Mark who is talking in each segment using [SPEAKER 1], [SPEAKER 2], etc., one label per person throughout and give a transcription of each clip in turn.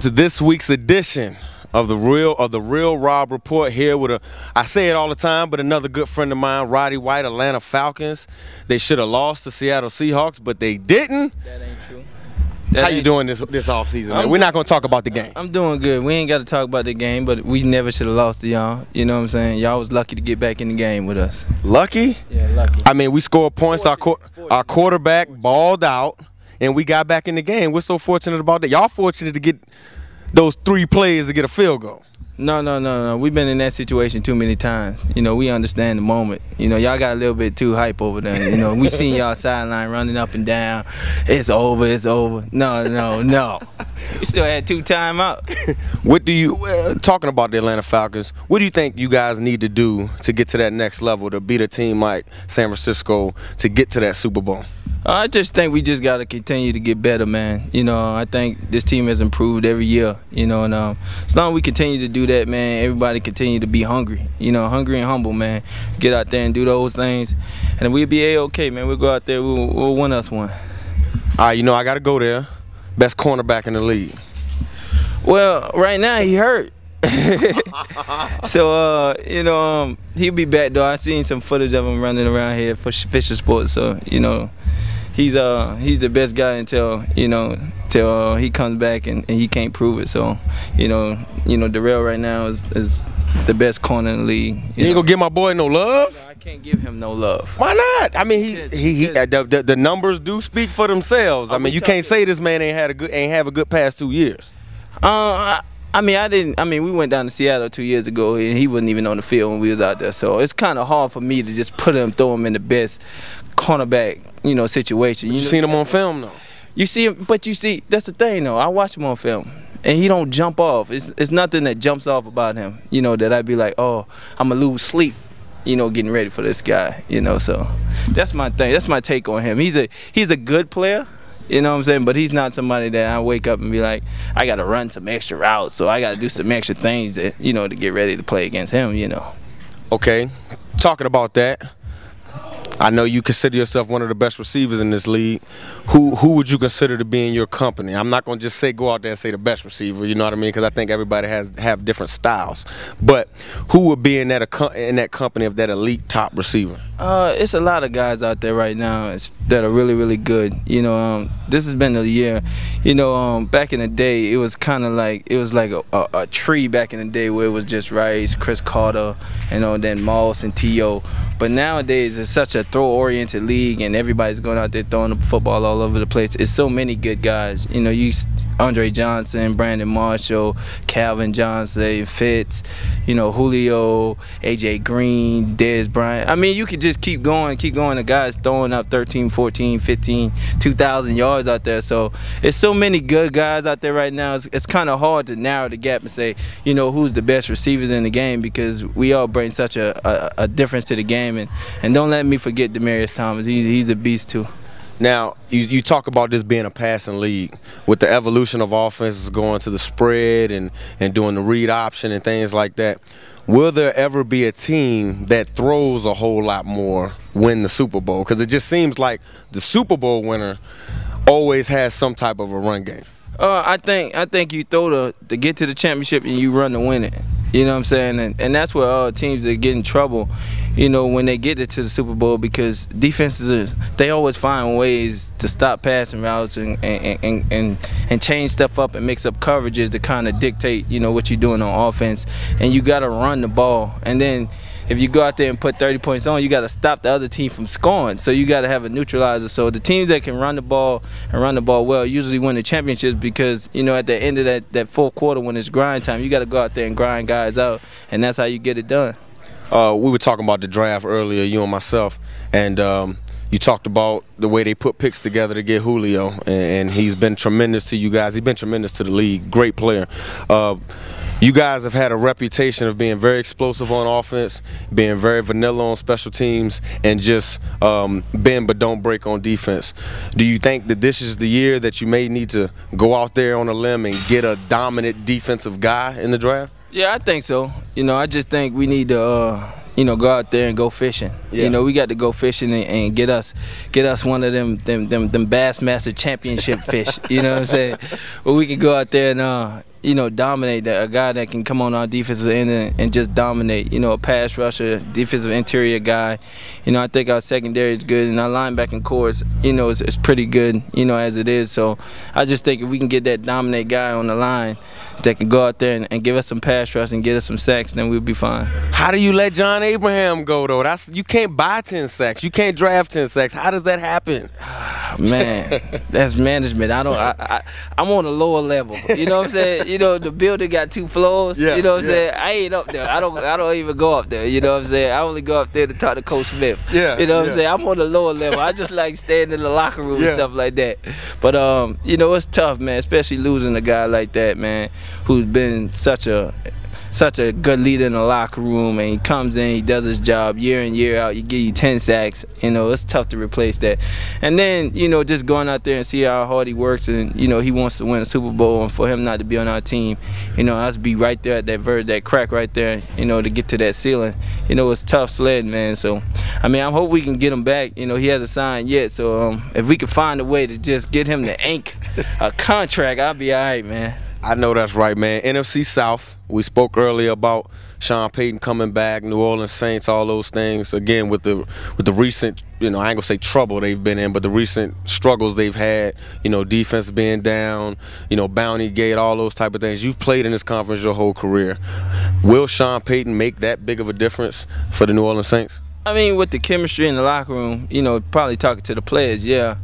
[SPEAKER 1] Welcome to this week's edition of the real of the real Rob Report here with a I say it all the time, but another good friend of mine, Roddy White, Atlanta Falcons. They should have lost the Seattle Seahawks, but they didn't.
[SPEAKER 2] That ain't true.
[SPEAKER 1] How you doing this this offseason, man? We're not gonna talk about the game.
[SPEAKER 2] I'm doing good. We ain't got to talk about the game, but we never should have lost to y'all. You know what I'm saying? Y'all was lucky to get back in the game with us.
[SPEAKER 1] Lucky?
[SPEAKER 2] Yeah, lucky.
[SPEAKER 1] I mean, we scored points. Our qu- our quarterback balled out, and we got back in the game. We're so fortunate about that. Y'all fortunate to get those three plays to get a field goal.
[SPEAKER 2] No, no, no, no. We've been in that situation too many times. You know, we understand the moment. You know, y'all got a little bit too hype over there. You know, we seen y'all sideline running up and down. It's over. It's over. No, no, no. We still had two timeout.
[SPEAKER 1] What do you uh, talking about the Atlanta Falcons? What do you think you guys need to do to get to that next level to beat a team like San Francisco to get to that Super Bowl?
[SPEAKER 2] I just think we just got to continue to get better, man. You know, I think this team has improved every year. You know, and um, as long as we continue to do that, man, everybody continue to be hungry. You know, hungry and humble, man. Get out there and do those things, and we'll be a okay, man. We'll go out there, we'll, we'll win us one.
[SPEAKER 1] All right, you know I got to go there. Best cornerback in the league.
[SPEAKER 2] Well, right now he hurt. so uh, you know, um, he'll be back though. I seen some footage of him running around here for Fisher Sports. So you know, he's uh he's the best guy until you know till uh, he comes back and, and he can't prove it. So you know, you know, Darrelle right now is is the best corner in the league.
[SPEAKER 1] You ain't
[SPEAKER 2] know.
[SPEAKER 1] gonna give my boy no love.
[SPEAKER 2] I can't give him no love.
[SPEAKER 1] Why not? I mean, he he, he uh, the, the the numbers do speak for themselves. I mean, you can't say this man ain't had a good ain't have a good past two years.
[SPEAKER 2] Uh, I, I mean, I didn't. I mean, we went down to Seattle two years ago, and he wasn't even on the field when we was out there. So it's kind of hard for me to just put him, throw him in the best cornerback, you know, situation.
[SPEAKER 1] You
[SPEAKER 2] know-
[SPEAKER 1] seen him on film though.
[SPEAKER 2] You see him, but you see, that's the thing though. I watch him on film, and he don't jump off. It's it's nothing that jumps off about him. You know that I'd be like, oh, I'm gonna lose sleep. You know, getting ready for this guy. You know, so that's my thing. That's my take on him. He's a he's a good player. You know what I'm saying? But he's not somebody that I wake up and be like, I got to run some extra routes, so I got to do some extra things that you know to get ready to play against him. You know.
[SPEAKER 1] Okay, talking about that. I know you consider yourself one of the best receivers in this league. Who who would you consider to be in your company? I'm not gonna just say go out there and say the best receiver. You know what I mean? Because I think everybody has have different styles. But who would be in that in that company of that elite top receiver?
[SPEAKER 2] Uh, it's a lot of guys out there right now it's, that are really, really good. You know, um, this has been a year. You know, um, back in the day, it was kind of like it was like a, a, a tree back in the day where it was just Rice, Cris Carter, you know, then Moss and T.O. But nowadays, it's such a throw-oriented league, and everybody's going out there throwing the football all over the place. It's so many good guys. You know, you Andre Johnson, Brandon Marshall, Calvin Johnson, Fitz, you know, Julio, AJ Green, Dez Bryant. I mean, you could just keep going, keep going. The guys throwing up 13, 14, 15, 2,000 yards out there. So it's so many good guys out there right now. It's, it's kind of hard to narrow the gap and say, you know, who's the best receivers in the game because we all bring such a, a, a difference to the game. And, and don't let me forget Demaryius Thomas. He, he's a beast too.
[SPEAKER 1] Now, you, you talk about this being a passing league. With the evolution of offenses going to the spread and, and doing the read option and things like that, will there ever be a team that throws a whole lot more win the Super Bowl? Because it just seems like the Super Bowl winner always has some type of a run game.
[SPEAKER 2] Uh, I think I think you throw the to get to the championship and you run to win it. You know what I'm saying? And, and that's where all teams that get in trouble, you know, when they get it to the Super Bowl because defenses they always find ways to stop passing routes and and, and, and and change stuff up and mix up coverages to kind of dictate, you know, what you're doing on offense. And you got to run the ball. And then if you go out there and put 30 points on, you got to stop the other team from scoring. So you got to have a neutralizer. So the teams that can run the ball and run the ball well usually win the championships because you know at the end of that that fourth quarter when it's grind time, you got to go out there and grind guys out, and that's how you get it done.
[SPEAKER 1] Uh, we were talking about the draft earlier, you and myself, and um, you talked about the way they put picks together to get Julio, and, and he's been tremendous to you guys. He's been tremendous to the league. Great player. Uh, you guys have had a reputation of being very explosive on offense, being very vanilla on special teams, and just um, bend but don't break on defense. Do you think that this is the year that you may need to go out there on a limb and get a dominant defensive guy in the draft?
[SPEAKER 2] Yeah, I think so. You know, I just think we need to, uh, you know, go out there and go fishing.
[SPEAKER 1] Yeah.
[SPEAKER 2] You know, we got to go fishing and, and get us get us one of them them them, them Bassmaster Championship fish. You know what I'm saying? Where we can go out there and uh, you know, dominate that a guy that can come on our defensive end and, and, just dominate. You know, a pass rusher, defensive interior guy. You know, I think our secondary is good and our linebacking core is, you know, is, is pretty good. You know, as it is. So I just think if we can get that dominate guy on the line that can go out there and, and give us some pass rush and get us some sacks, then we'll be fine.
[SPEAKER 1] How do you let John Abraham go though? That's you can't buy ten sacks. You can't draft ten sacks. How does that happen?
[SPEAKER 2] Man, that's management. I don't. I, I I'm on a lower level. You know what I'm saying? You know the building got two floors.
[SPEAKER 1] Yeah,
[SPEAKER 2] you know what I'm
[SPEAKER 1] yeah.
[SPEAKER 2] saying? I ain't up there. I don't. I don't even go up there. You know what I'm saying? I only go up there to talk to Coach Smith.
[SPEAKER 1] Yeah,
[SPEAKER 2] You know what
[SPEAKER 1] yeah.
[SPEAKER 2] I'm saying? I'm on the lower level. I just like staying in the locker room and stuff like that. But um, you know it's tough, man. Especially losing a guy like that, man, who's been such a such a good leader in the locker room and he comes in, he does his job year in, year out, you give you 10 sacks, you know, it's tough to replace that. And then, you know, just going out there and see how hard he works and, you know, he wants to win a Super Bowl and for him not to be on our team, you know, us be right there at that vert, that crack right there, you know, to get to that ceiling, you know, it's tough sled, man. So, I mean, I hope we can get him back. You know, he hasn't signed yet, so um, if we can find a way to just get him to ink a contract, I'll be all right, man.
[SPEAKER 1] I know that's right, man. NFC South. We spoke earlier about Sean Payton coming back, New Orleans Saints, all those things. Again, with the with the recent, you know, I ain't gonna say trouble they've been in, but the recent struggles they've had. You know, defense being down, you know, bounty gate, all those type of things. You've played in this conference your whole career. Will Sean Payton make that big of a difference for the New Orleans Saints?
[SPEAKER 2] I mean, with the chemistry in the locker room, you know, probably talking to the players, yeah.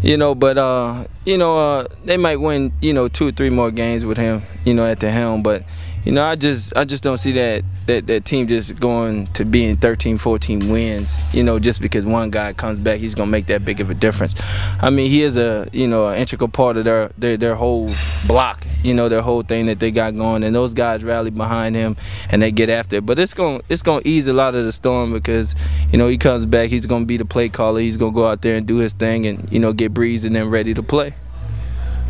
[SPEAKER 2] You know, but uh, you know, uh, they might win, you know, two or three more games with him, you know, at the helm. But you know, I just, I just don't see that that that team just going to being 13, 14 wins. You know, just because one guy comes back, he's gonna make that big of a difference. I mean, he is a, you know, an integral part of their their their whole block. You know, their whole thing that they got going, and those guys rally behind him and they get after it. But it's gonna it's gonna ease a lot of the storm because you know he comes back, he's gonna be the play caller, he's gonna go out there and do his thing and you know get Brees and then ready to play.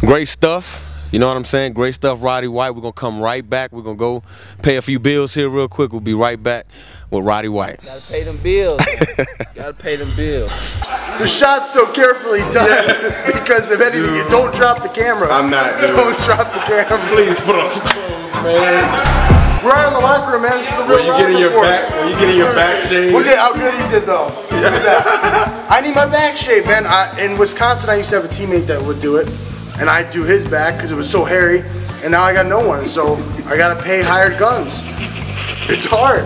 [SPEAKER 1] Great stuff. You know what I'm saying? Great stuff, Roddy White. We're gonna come right back. We're gonna go pay a few bills here real quick. We'll be right back with Roddy White.
[SPEAKER 2] Gotta pay them bills. Gotta pay them bills.
[SPEAKER 3] The shot's so carefully done because if anything, you don't drop the camera.
[SPEAKER 4] I'm not, dude.
[SPEAKER 3] Don't drop the camera.
[SPEAKER 4] Please put on some clothes, man.
[SPEAKER 3] We're out in the locker room, man. This is the
[SPEAKER 4] Were
[SPEAKER 3] real
[SPEAKER 4] you getting your
[SPEAKER 3] report.
[SPEAKER 4] back? Were you getting your back shaved?
[SPEAKER 3] Look at how good he did, though. Look at that. I need my back shaved, man. I, in Wisconsin, I used to have a teammate that would do it, and I'd do his back because it was so hairy, and now I got no one, so I gotta pay hired guns. It's hard.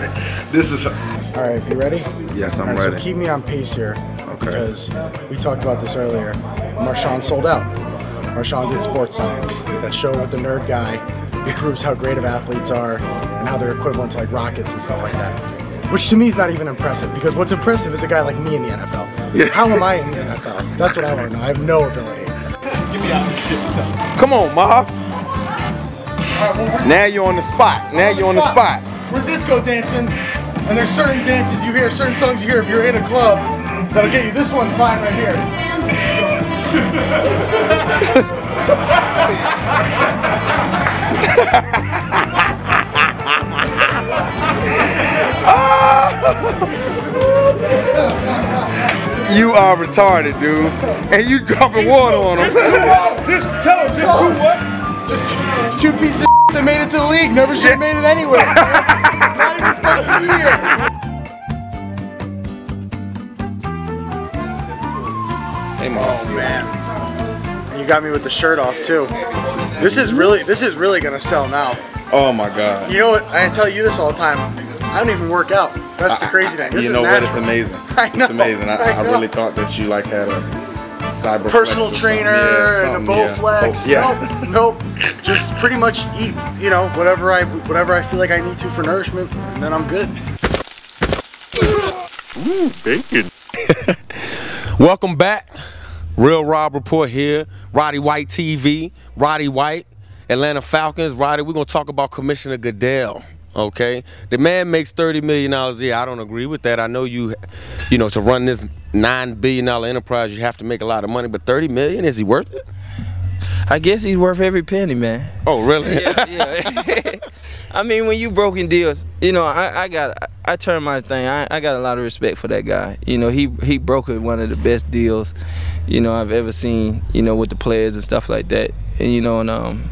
[SPEAKER 4] This is.
[SPEAKER 3] All right, you ready?
[SPEAKER 4] Yes, I'm
[SPEAKER 3] right, so keep me on pace here
[SPEAKER 4] Okay.
[SPEAKER 3] because we talked about this earlier. Marshawn sold out. Marshawn did sports science, that show with the nerd guy who proves how great of athletes are and how they're equivalent to like rockets and stuff like that. Which to me is not even impressive because what's impressive is a guy like me in the NFL. How am I in the NFL? That's what I want to know. I have no ability.
[SPEAKER 1] Come on, Mob. Now you're on the spot. Now you're on the spot.
[SPEAKER 3] We're disco dancing, and there's certain dances you hear, certain songs you hear if you're in a club that'll get you. This one's mine right here.
[SPEAKER 1] You are retarded, dude. And you dropping water on them.
[SPEAKER 3] Just tell us, just Just two pieces of that made it to the league. Never should have made it anyway. Not even supposed to be here.
[SPEAKER 1] Hey, Mom.
[SPEAKER 3] Oh man, you got me with the shirt off too. This is really, this is really gonna sell now.
[SPEAKER 4] Oh my God.
[SPEAKER 3] You know what? I tell you this all the time. I don't even work out. That's the crazy thing. This
[SPEAKER 4] you
[SPEAKER 3] is
[SPEAKER 4] know what? It's amazing.
[SPEAKER 3] I know,
[SPEAKER 4] It's amazing. I,
[SPEAKER 3] I
[SPEAKER 4] I, really thought that you like had a cyber
[SPEAKER 3] personal
[SPEAKER 4] flex or
[SPEAKER 3] trainer.
[SPEAKER 4] Yeah,
[SPEAKER 3] and a
[SPEAKER 4] something, yeah.
[SPEAKER 3] Bowflex.
[SPEAKER 4] Oh, yeah.
[SPEAKER 3] Nope, nope. Just pretty much eat, you know, whatever I whatever I feel like I need to for nourishment, and then I'm good. Ooh, bacon.
[SPEAKER 1] Welcome back. Real Rob Report here. Roddy White TV. Roddy White, Atlanta Falcons. Roddy, we're going to talk about Commissioner Goodell. Okay, the man makes thirty million dollars a year. I don't agree with that. I know you, you know, to run this nine billion dollar enterprise, you have to make a lot of money. But thirty million, is he worth it?
[SPEAKER 2] I guess he's worth every penny, man.
[SPEAKER 1] Oh, really?
[SPEAKER 2] yeah, yeah. I mean, when you broken deals, you know, I, I got, I, I turned my thing. I, I got a lot of respect for that guy. You know, he he brokered one of the best deals, you know, I've ever seen. You know, with the players and stuff like that. And you know, and um,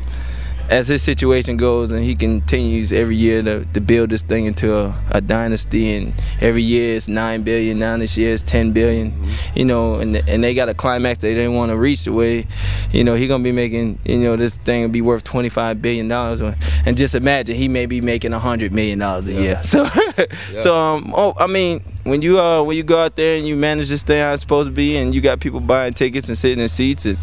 [SPEAKER 2] as his situation goes and he continues every year to, to build this thing into a, a dynasty and every year it's 9 billion now this year it's 10 billion, mm-hmm. you know and and they got a climax they didn't want to reach the way you know he gonna be making you know this thing will be worth 25 billion dollars and just imagine he may be making 100 million dollars a yeah. year so yeah. so um oh I mean when you uh when you go out there and you manage this thing how it's supposed to be and you got people buying tickets and sitting in seats and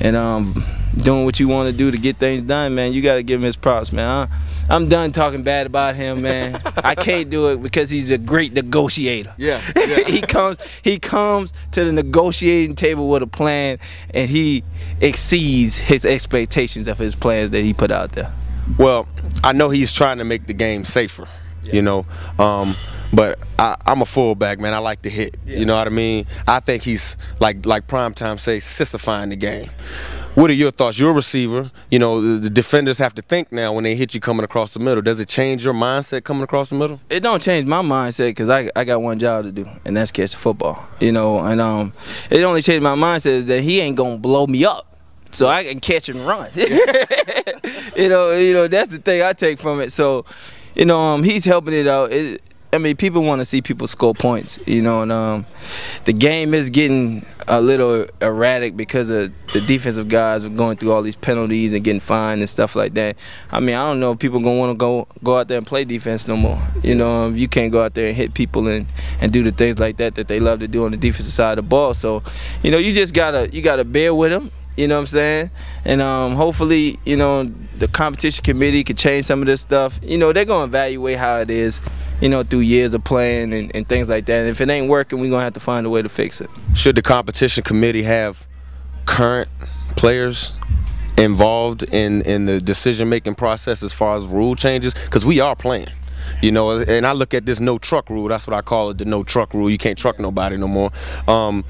[SPEAKER 2] and um doing what you want to do to get things done, man, you got to give him his props, man. I, am done talking bad about him, man. I can't do it because he's a great negotiator.
[SPEAKER 1] Yeah, yeah.
[SPEAKER 2] he comes he comes to the negotiating table with a plan, and he exceeds his expectations of his plans that he put out there.
[SPEAKER 1] Well, I know he's trying to make the game safer. Yeah. You know. Um, but I, am a fullback, man. I like to hit. Yeah. You know what I mean? I think he's like like prime time say, sissifying the game. What are your thoughts? You're a receiver. You know, the, the, defenders have to think now when they hit you coming across the middle. Does it change your mindset coming across the middle?
[SPEAKER 2] It don't change my mindset because I, I got one job to do, and that's catch the football. You know, and um, it only changed my mindset is that he ain't gonna blow me up so I can catch and run. you know, you know that's the thing I take from it. So, you know, um, he's helping it out. It, I mean, people want to see people score points, you know, and um, the game is getting a little erratic because of the defensive guys are going through all these penalties and getting fined and stuff like that. I mean, I don't know if people gonna want to go go out there and play defense no more. You know, you can't go out there and hit people and and do the things like that that they love to do on the defensive side of the ball. So, you know, you just gotta you gotta bear with them you know what I'm saying? And um, hopefully, you know, the competition committee could change some of this stuff. You know, they're gonna evaluate how it is, you know, through years of playing and, and things like that. And if it ain't working, we're gonna have to find a way to fix it.
[SPEAKER 1] Should the competition committee have current players involved in in the decision making process as far as rule changes? Because we are playing. You know, and I look at this no truck rule. That's what I call it, the no truck rule. You can't truck nobody no more. Um,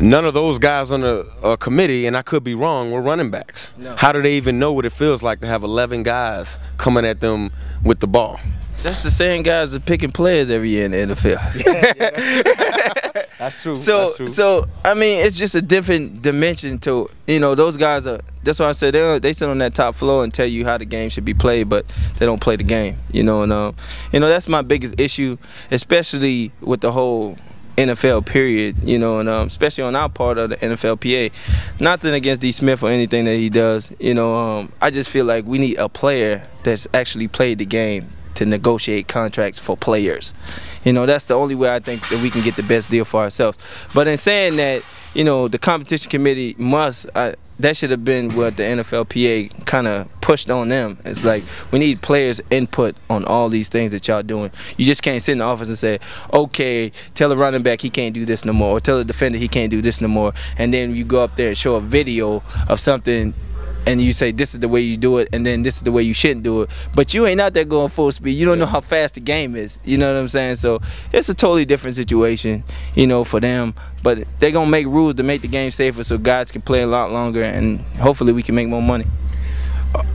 [SPEAKER 1] none of those guys on the uh, committee, and I could be wrong, were running backs. No. How do they even know what it feels like to have 11 guys coming at them with the ball?
[SPEAKER 2] That's the same guys that picking players every year in the NFL. Yeah,
[SPEAKER 1] yeah. that's true.
[SPEAKER 2] So,
[SPEAKER 1] that's true.
[SPEAKER 2] so I mean, it's just a different dimension to you know those guys are. That's why I said they they sit on that top floor and tell you how the game should be played, but they don't play the game. You know, and um, you know that's my biggest issue, especially with the whole NFL period, you know, and um, especially on our part of the NFLPA. Nothing against D. Smith or anything that he does, you know. Um, I just feel like we need a player that's actually played the game to negotiate contracts for players. You know, that's the only way I think that we can get the best deal for ourselves. But in saying that, you know, the competition committee must. I, that should have been what the NFLPA kind of pushed on them. It's like we need players' input on all these things that y'all doing. You just can't sit in the office and say, "Okay, tell the running back he can't do this no more," or tell the defender he can't do this no more, and then you go up there and show a video of something and you say this is the way you do it and then this is the way you shouldn't do it. But you ain't out there going full speed. You don't know how fast the game is. You know what i'm saying? So it's a totally different situation you know for them. But they're gonna make rules to make the game safer so guys can play a lot longer and hopefully we can make more money.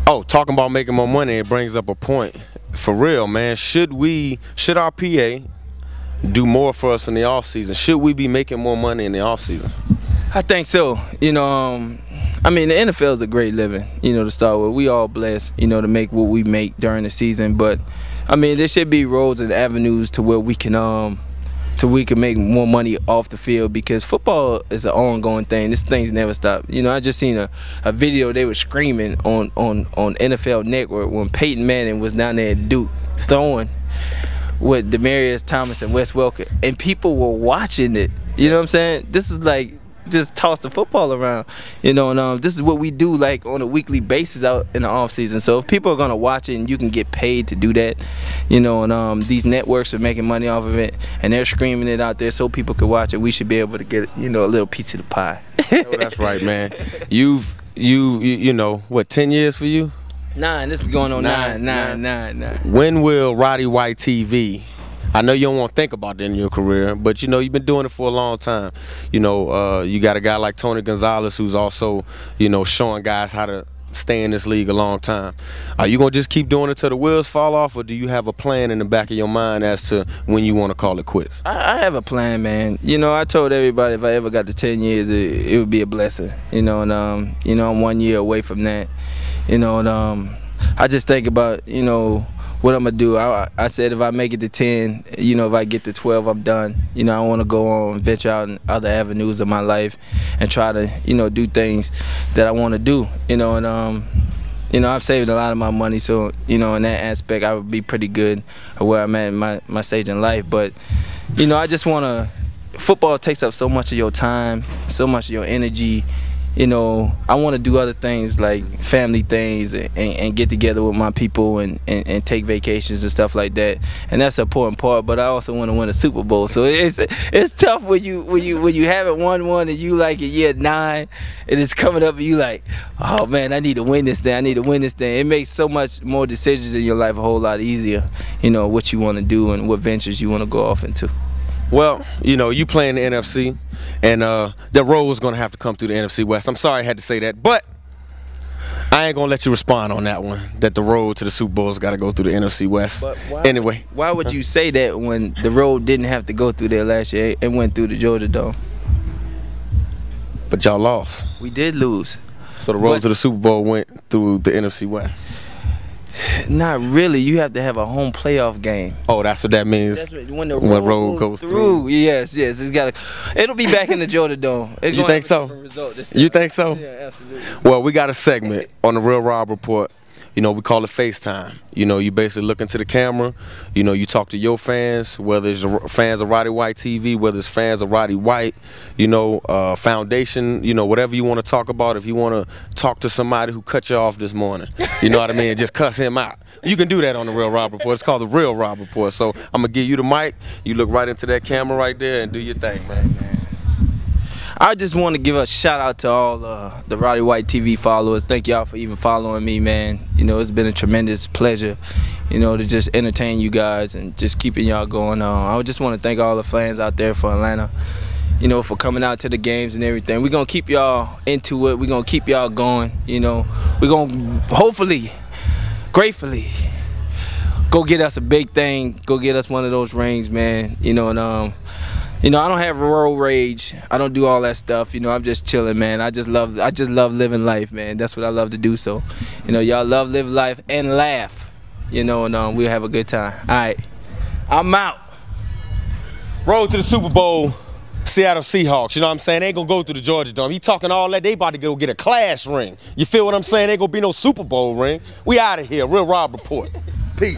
[SPEAKER 1] Oh talking about making more money it brings up a point. For real man should we should our pa do more for us in the off season? Should we be making more money in the off season?
[SPEAKER 2] I think so. You know um, I mean, the NFL is a great living, you know, to start with. We all blessed, you know, to make what we make during the season. But, I mean, there should be roads and avenues to where we can, um, to we can make more money off the field because football is an ongoing thing. This thing's never stop. You know, I just seen a, a video they were screaming on, on, on NFL Network when Peyton Manning was down there at Duke throwing with Demaryius Thomas and Wes Welker, and people were watching it. You know what I'm saying? This is like just toss the football around, you know. And um, this is what we do like on a weekly basis out in the off season. So if people are gonna watch it and you can get paid to do that, you know, and um, these networks are making money off of it and they're screaming it out there so people can watch it, we should be able to get you know a little piece of the pie.
[SPEAKER 1] oh, that's right, man. You've you, you know what ten years for you?
[SPEAKER 2] Nine. This is going on nine, nine, nine, nine. nine.
[SPEAKER 1] When will Roddy White TV I know you don't want to think about that in your career, but you know you've been doing it for a long time. You know, uh, you got a guy like Tony Gonzalez who's also, you know, showing guys how to stay in this league a long time. Are you gonna just keep doing it till the wheels fall off, or do you have a plan in the back of your mind as to when you want to call it quits?
[SPEAKER 2] I, I have a plan, man. You know, I told everybody if I ever got to ten years, it, it would be a blessing. You know, and um, you know, I'm one year away from that. You know, and um, I just think about you know what I'm gonna do. I, I said if I make it to 10, you know, if I get to 12, I'm done. You know, I want to go on, venture out in other avenues of my life, and try to, you know, do things that I want to do. You know, and um, you know, I've saved a lot of my money, so you know, in that aspect, I would be pretty good at where I'm at in my my stage in life. But, you know, I just want to. Football takes up so much of your time, so much of your energy you know, I want to do other things like family things and, and, get together with my people and, and, and, take vacations and stuff like that. And that's an important part. But I also want to win a Super Bowl. So it's it's tough when you when you when you haven't won one and you like a year nine and it's coming up and you like, oh man, I need to win this thing. I need to win this thing. It makes so much more decisions in your life a whole lot easier. You know what you want to do and what ventures you want to go off into.
[SPEAKER 1] Well, you know, you play in the NFC, and uh, the road is going to have to come through the NFC West. I'm sorry I had to say that, but I ain't gonna let you respond on that one. That the road to the Super Bowl's got to go through the NFC West.
[SPEAKER 2] Why,
[SPEAKER 1] anyway,
[SPEAKER 2] why would you say that when the road didn't have to go through there last year and went through the Georgia Dome?
[SPEAKER 1] But y'all lost.
[SPEAKER 2] We did lose.
[SPEAKER 1] So the road but, to the Super Bowl went through the NFC West.
[SPEAKER 2] Not really. You have to have a home playoff game.
[SPEAKER 1] Oh, that's what that means.
[SPEAKER 2] What, when the when road, goes, goes through. through. Yes, yes. It's got. It'll be back in the Georgia Dome. It's
[SPEAKER 1] you think so? You think so?
[SPEAKER 2] Yeah, absolutely.
[SPEAKER 1] Well, we got a segment on the Real Rob Report you know, we call it FaceTime. You know, you basically look into the camera. You know, you talk to your fans, whether it's fans of Roddy White TV, whether it's fans of Roddy White, you know, uh, foundation, you know, whatever you want to talk about. If you want to talk to somebody who cut you off this morning, you know what I mean, just cuss him out. You can do that on the Real Rob Report. It's called the Real Rob Report. So I'm gonna give you the mic. You look right into that camera right there and do your thing, man.
[SPEAKER 2] I just want to give a shout out to all uh, the Roddy White TV followers. Thank y'all for even following me, man. You know, it's been a tremendous pleasure, you know, to just entertain you guys and just keeping y'all going on. I just want to thank all the fans out there for Atlanta, you know, for coming out to the games and everything. We're going to keep y'all into it. We're going to keep y'all going, you know. We're going to hopefully, gratefully, go get us a big thing. Go get us one of those rings, man. You know, and um, you know, I don't have road rage. I don't do all that stuff. You know, I'm just chilling, man. I just love, I just love living life, man. That's what I love to do. So, you know, y'all love live life and laugh. You know, and um, we'll have a good time. All right, I'm out.
[SPEAKER 1] Road to the Super Bowl. Seattle Seahawks, you know what I'm saying? They ain't gonna go through the Georgia Dome. He talking all that, they about to go get a clash ring. You feel what I'm saying? They Ain't gonna be no Super Bowl ring. We out of here. Real Rob Report. Peace.